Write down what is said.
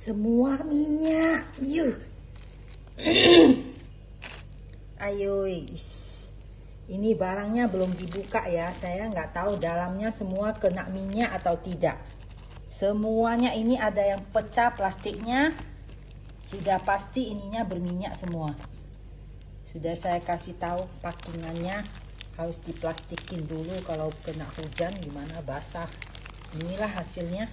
semua minyak. Yuk ayo ini barangnya belum dibuka ya. Saya nggak tahu dalamnya semua kena minyak atau tidak. Semuanya ini ada yang pecah plastiknya. Sudah pasti ininya berminyak semua. Sudah saya kasih tahu packingannya harus diplastikin dulu kalau kena hujan gimana basah. Inilah hasilnya.